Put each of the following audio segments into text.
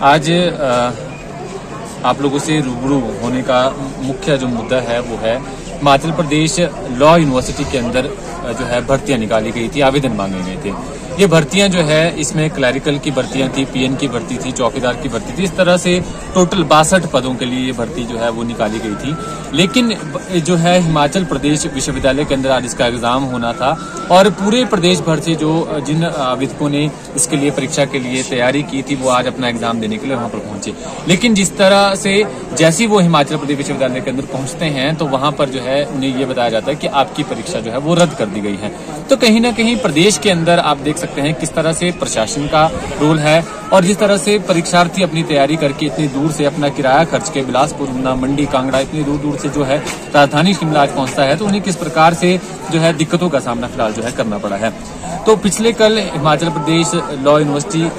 आज आप लोगों से रूबरू होने का मुख्य जो मुद्दा है, वो है हिमाचल प्रदेश लॉ यूनिवर्सिटी के अंदर जो है भर्तियाँ निकाली गई थी, आवेदन मांगे गए थे। ये भर्तियाँ जो है, इसमें क्लैरिकल की भर्तियाँ थी, पीएन की भर्ती थी, चौकीदार की भर्ती थी, इस तरह से टोटल बासठ पदों के लिए ये भर्ती जो है, वो निकाली गई थी। लेकिन जो है हिमाचल प्रदेश विश्वविद्यालय के अंदर आज इसका एग्ज़ाम होना था और पूरे प्रदेश भर से जो जिन आवेदकों ने इसके लिए परीक्षा के लिए तैयारी की थी, वो आज अपना एग्ज़ाम देने के लिए वहाँ पर पहुँचे। लेकिन जिस तरह से जैसे वो हिमाचल प्रदेश विश्वविद्यालय के अंदर पहुँचते हैं तो वहाँ पर जो है, उन्हें ये बताया जाता है कि आपकी परीक्षा जो है, वो रद्द कर दी गई है। तो कहीं ना कहीं प्रदेश के अंदर आप देख सकते हैं किस तरह से प्रशासन का रोल है और जिस तरह से परीक्षार्थी अपनी तैयारी करके इतनी दूर से अपना किराया खर्च के बिलासपुर, ऊना, मंडी, कांगड़ा इतनी दूर दूर से जो है, राजधानी शिमला आज पहुँचता है तो उन्हें किस प्रकार से जो है दिक्कतों का सामना फ़िलहाल जो है करना पड़ा है। तो पिछले कल हिमाचल प्रदेश लॉ यूनिवर्सिटी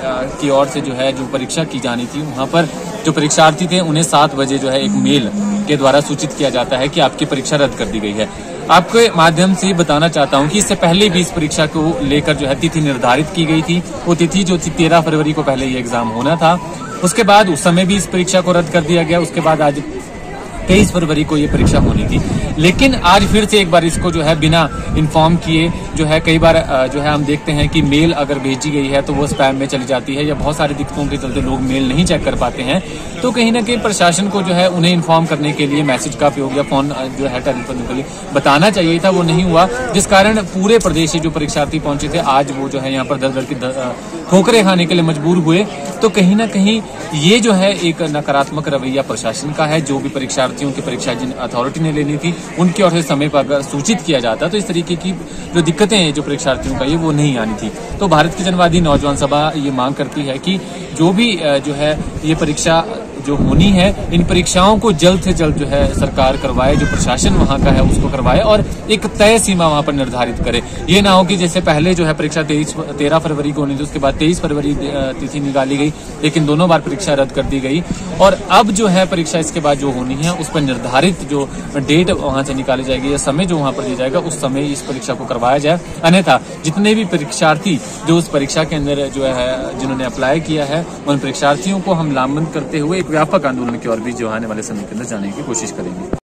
की ओर से जो है जो परीक्षा की जानी थी, वहाँ पर जो परीक्षार्थी थे, उन्हें सात बजे जो है एक मेल के द्वारा सूचित किया जाता है कि आपकी परीक्षा रद्द कर दी गई है। आपके माध्यम से बताना चाहता हूँ कि इससे पहले भी इस परीक्षा को लेकर जो है तिथि निर्धारित की गई थी। वो तिथि जो थी, तेरह फरवरी को पहले ये एग्ज़ाम होना था। उसके बाद उस समय भी इस परीक्षा को रद्द कर दिया गया। उसके बाद आज तेईस फरवरी को ये परीक्षा होनी थी। लेकिन आज फिर से एक बार इसको जो है बिना इन्फॉर्म किए जो है कई बार जो है हम देखते हैं कि मेल अगर भेजी गई है तो वो स्पैम में चली जाती है या बहुत सारी दिक्कतों के चलते लोग मेल नहीं चेक कर पाते हैं। तो कहीं ना कहीं प्रशासन को जो है उन्हें इन्फॉर्म करने के लिए मैसेज का उपयोग या फ़ोन जो है टेलीफोन के लिए बताना चाहिए था, वो नहीं हुआ। जिस कारण पूरे प्रदेश से जो परीक्षार्थी पहुँचे थे, आज वो जो है यहाँ पर दर दर की ठोकरे खाने के लिए मजबूर हुए। तो कहीं ना कहीं ये जो है एक नकारात्मक रवैया प्रशासन का है, जो भी परीक्षार्थियों की परीक्षा जिन अथॉरिटी ने लेनी थी, उनकी ओर से समय पर सूचित किया जाता तो इस तरीके की जो दिक्कतें हैं जो परीक्षार्थियों का, ये वो नहीं आनी थी। तो भारत की जनवादी नौजवान सभा ये मांग करती है कि जो भी जो है ये परीक्षा जो होनी है, इन परीक्षाओं को जल्द से जल्द जो है सरकार करवाए, जो प्रशासन वहाँ का है उसको करवाए और एक तय सीमा वहाँ पर निर्धारित करे। ये ना हो कि जैसे पहले जो है परीक्षा तेईस, तेरह फरवरी को होनी थी, उसके बाद तेईस फरवरी तिथि निकाली गई, लेकिन दोनों बार परीक्षा रद्द कर दी गई। और अब जो है परीक्षा इसके बाद जो होनी है, उस पर निर्धारित जो डेट वहाँ से निकाली जाएगी या समय जो वहाँ पर दिया जाएगा, उस समय इस परीक्षा को करवाया जाए। अन्यथा, जितने भी परीक्षार्थी जो उस परीक्षा के अंदर जो है, जिन्होंने अप्लाई किया है, उन परीक्षार्थियों को हम लामबंद करते हुए व्यापक आंदोलन की ओर भी जो आने वाले समय के अंदर जाने की कोशिश करेंगे।